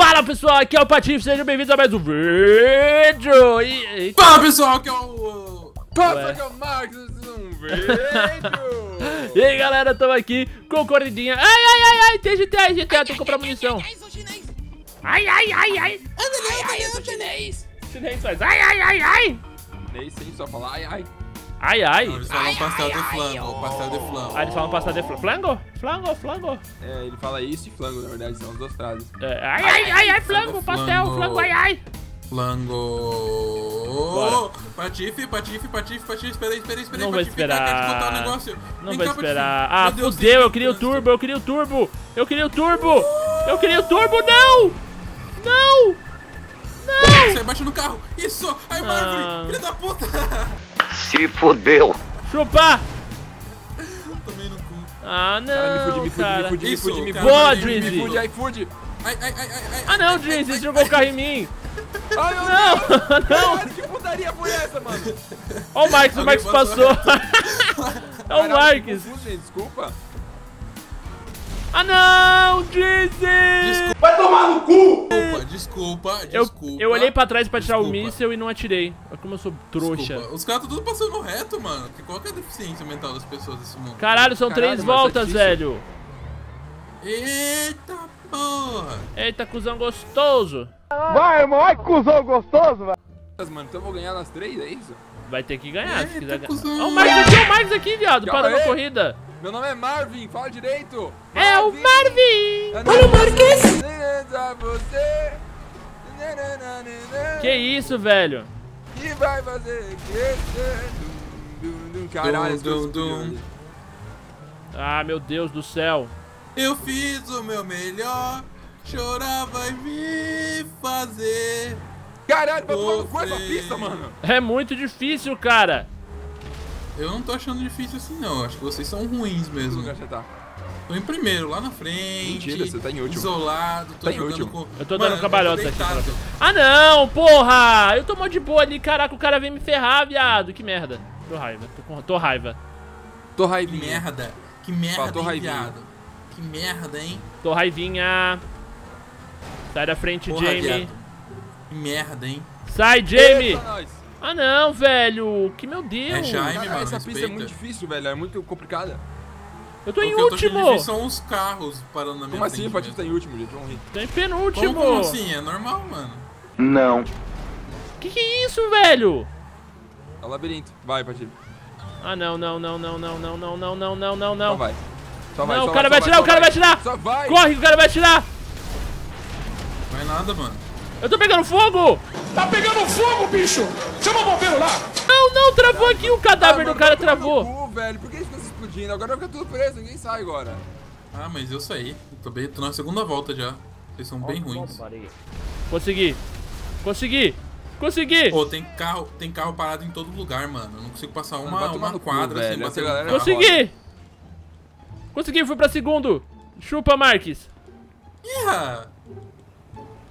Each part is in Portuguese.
Fala pessoal, aqui é o Patife, sejam bem-vindos a mais um vídeo! E, e... Fala pessoal, aqui é o. Passa que é o Max, um vídeo! e aí galera, tamo aqui com corridinha. Ai, ai, ai, ai, tem GTA, GTA, tem que comprar munição. Ai, ai, ai, ai. Ai, ai, eu sou chinês! Chinês faz ai, ai, ai, ai. Chinês sim, só falar ai, ai. Ai, ai. Não, eles falam pastel de flango, pastel de flango. Ah, eles falam passar de fl- flango? Flango, flango. É, ele fala isso e flango, na verdade, são as duas frases. É, ai, ai, ai, ai, flango, pastel, flango. flango, ai, ai. Flango. Bora. Patife, patife, patife, patife, espera aí, espera aí, espera aí. Não vai Patife, cara, esperar. Quer te contar um negócio? Não cá, esperar. Patife. Ah, Meu Deus, fudeu, eu queria o turbo, eu queria o turbo. Eu queria o turbo. Eu queria o turbo, não. Não. Não. Sai, baixa no carro. Isso! Ai, uma Ah. árvore! Filha da puta! Se fodeu. Chupa. Tomei no cu. Ah, Cara, me não, fude, me fude, cara. me fude, me fude, me cara, fude. Boa, me Drizzy. fude, ai, fude. Ai, ai, ai, ai, ai. Ah, não, Drizzy, você jogou o carro em mim. Ai, meu Não, Deus! não. Cara, que putaria foi essa, mano? Ó o Marques, o Marques passou. É o Marques. desculpa. Ah, não, Drizzy. Desculpa, desculpa, Eu, desculpa. eu olhei pra trás pra tirar o Desculpa. míssel e não atirei. Olha como eu sou trouxa. Desculpa. Os caras estão tudo passando reto, mano. Que- Qual que é a deficiência mental das pessoas desse mundo? Caralho, são Caralho, três tá voltas, velho. Eita porra! Eita, cuzão gostoso. Mas, Mano, então eu vou ganhar nas três, é isso? Vai ter que ganhar, se Eita, quiser ganhar. cuzão. Ó o Marques aqui, o Marques aqui, viado. Calma Parando a aí. corrida. Meu nome é Marvin, fala direito! É o Marvin. Olha o Marquês! você. Que isso, velho? Que vai fazer. Caralho, Dum, dum. Ah, meu Deus do céu. Eu fiz o meu melhor, chorar vai me fazer. Caralho, vai tomar no cu essa pista, mano! É muito difícil, cara. Eu não tô achando difícil assim não, acho que vocês são ruins Que mesmo. lugar você tá? Tô em primeiro, lá na frente. Mentira, você tá em último. Isolado, tô Tá em jogando último. com. Eu tô dando Mano, eu tô aqui. Ah, não, porra. Eu tô mó de boa ali, caraca. O cara vem me ferrar, viado. Que merda. Tô raiva, tô com tô raiva. Tô Que raivinha. merda, que merda, Faltou hein, raivinha. viado. Que merda, hein? Tô raivinha. Sai da frente, Porra, Jamie. viado. Que merda, hein? Sai, Jamie. Eita, nós. Ah, não, velho. Que meu Deus. É Jaime, Cara, mano, essa pista é respeita. muito difícil, velho. É muito complicada. Eu tô em O que eu tô último. difícil são os carros parando na minha Como assim? Pode estar em último, gente. Vamos rir. Tô em Como, penúltimo. como assim? É normal, mano. Não. Que que é isso, velho? É o labirinto. Vai, Patife. Ah, não, não, não, não, não, não, não, não, não, não, não, Só não. vai. Só vai, Não, só o cara vai, vai só atirar, o cara só vai atirar. Só vai! Corre, o cara vai atirar. Não é nada, mano. Eu tô pegando fogo. Tá pegando fogo, bicho! Chama o bombeiro lá! Não, não, travou aqui. O cadáver Ah, do mano, cara tomar no travou. cu, velho. Por que isso fica se explodindo? Agora vai ficar tudo preso, ninguém sai agora. Ah, mas eu saí. Eu tô, bem, tô na segunda volta já. Vocês são bem ruins. Consegui. Consegui. Consegui. Pô, tem carro, tem carro parado em todo lugar, mano. Eu não consigo passar Mano, uma, uma no cu, quadra sem velho. bater galera- carro. Consegui. Consegui, fui pra segundo. Chupa, Marques. Ih,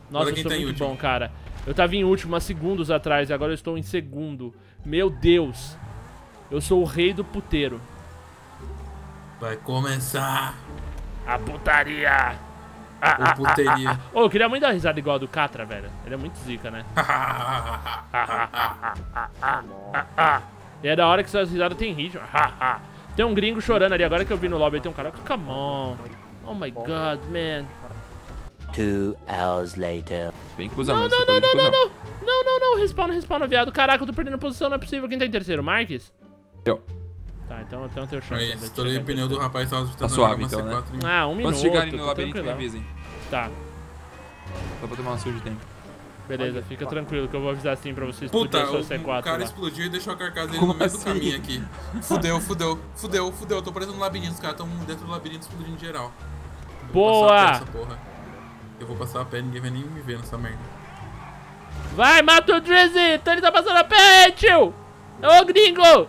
Nossa, eu sou tá em muito último? bom, cara. Eu tava em último há segundos atrás e agora eu estou em segundo. Meu Deus. Eu sou o rei do puteiro. Vai começar A putaria. Ah, o puteria. Ô, eu queria muito dar risada igual a do Catra, velho. Ele é muito zica, né? E é da hora que essas risadas tem ritmo. tem um gringo chorando ali. Agora que eu vi no lobby, tem um cara. Come on. Oh my god, man. Two hours later. Bem cruzar, Não, não, você não, não, não, não. Não, não, não. Respawn, respawn, viado. Caraca, eu tô perdendo posição. Não é possível. Quem tá em terceiro? Marques? Eu. Tá, então eu tenho teu chance. Aí, Vai estourei o em pneu do rapaz que tava disputando suave, então, né? C4 em- Ah, um minuto. Quando chegarem no labirinto, me avisem. Tá, Só pra tomar uma surra de tempo. beleza. Fica tranquilo que eu vou avisar assim pra vocês Puta, o, a sua C4 o cara lá. explodiu e deixou a carcaça dele Como no meio do assim? caminho aqui. Fudeu, fudeu, fudeu, fudeu. Eu tô parecendo um labirinto, os caras tão dentro do labirinto explodindo geral. Eu vou Boa! Eu vou passar a pé, ninguém vai nem me ver nessa merda. Vai, mata o Drizzy! Ele tá passando a pé, tio! Ô, gringo!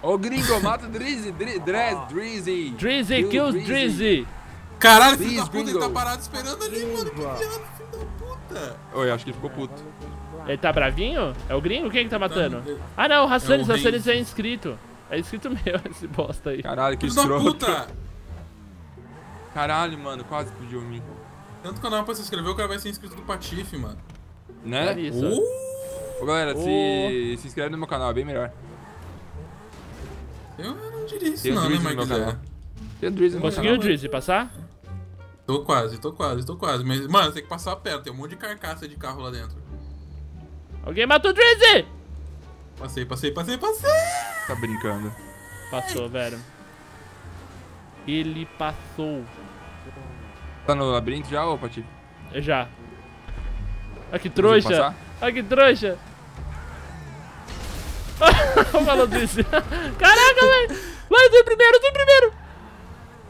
Ô, gringo, mata o Drizzy, Drizzy. Drizzy, Kill kills Drizzy! Caralho, filho da puta, ele tá parado esperando ali, mano. Que viado, filho da puta. Oi, acho que ele ficou puto. Ele tá bravinho? É o gringo? Quem que tá matando? Tá, Ah, não, o Hassanis, é o Hassanis é inscrito. É inscrito meu, esse bosta aí. Caralho, que Filho da escroto. puta. Caralho, mano, quase em mim. Tanto canal pra se inscrever, o cara vai ser inscrito do Patife, mano. Né? Olha isso. Uh! Ô, galera, Ô. se, se inscreve no meu canal, é bem melhor. Eu não diria isso Tem o não, né, canal. Tem o Drizzy no Conseguiu, canal. Drizzy, passar? Tô quase, tô quase, tô quase. Mas, mano, tem que passar perto, tem um monte de carcaça de carro lá dentro. Alguém matou o Drizzy! Passei, passei, passei, passei! Tá brincando. Passou, velho. Ele passou. Tá no labirinto já, ô, Pati? Já. Olha que trouxa. Olha que trouxa. Falou Drizzy. Caraca, velho. Vai, eu tô em primeiro, eu tô em primeiro.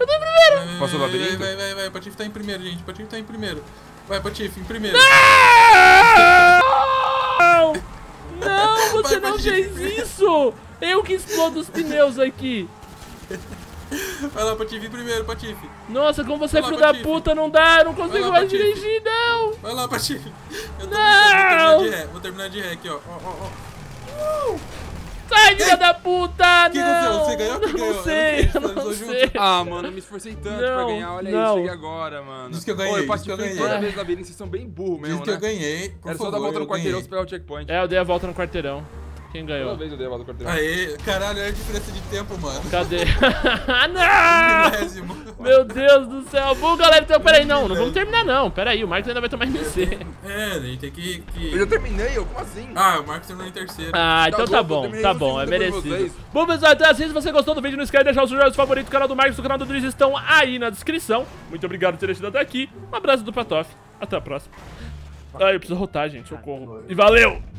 Eu tô em primeiro. Vai, Passou o vai, labirinto? Vai, vai, vai, Patife tá em primeiro, gente. Patife tá em primeiro. Vai, Patife, em primeiro. Não! Não, você Vai, não Patife. fez isso! Eu que explodo os pneus aqui. Vai lá, Patife, primeiro, Patife. Nossa, como você é filho da Patife. puta, não dá, eu não consigo Vai lá, mais Patife. dirigir, não! Vai lá, Patife. Eu tô Não! vou terminar de ré. Vou terminar de ré aqui, ó. Ó, ó, ó. Sai, filha da puta! Que não! aconteceu? Você ganhou ou ganhou? Eu não sei, eu não junto. sei. Ah, mano, eu me esforcei tanto pra Não, ganhar. Olha não. isso, cheguei agora, mano. Diz que eu ganhei, Ô, eu diz que eu ganhei. toda vez do labirinto, vocês são bem burros Diz mesmo, que eu né? ganhei. Por Era só favor, dar a volta no quarteirão pra pegar o checkpoint. É, eu dei a volta no quarteirão. Quem Toda ganhou? vez eu dei a volta quarteirão. Aê, caralho, olha a diferença de tempo, mano. Cadê? Ah, não! Meu Deus do céu. Bom, galera, então peraí, não, não vamos terminar não. Peraí, o Marcos ainda vai tomar MC. É, a gente tem que... que- Eu já terminei, eu? Como assim? Ah, o Marcos terminou em terceiro. Ah, então tá bom, tá bom, é depois de merecido. Bom, pessoal, então assim, se você gostou do vídeo, não esquece de deixar os seus jogos favoritos, o canal do Marcos e o canal do Driz estão aí na descrição. Muito obrigado por ter assistido até aqui. Um abraço do Patoff. Até a próxima. Ai, eu preciso rotar, gente, socorro. E valeu!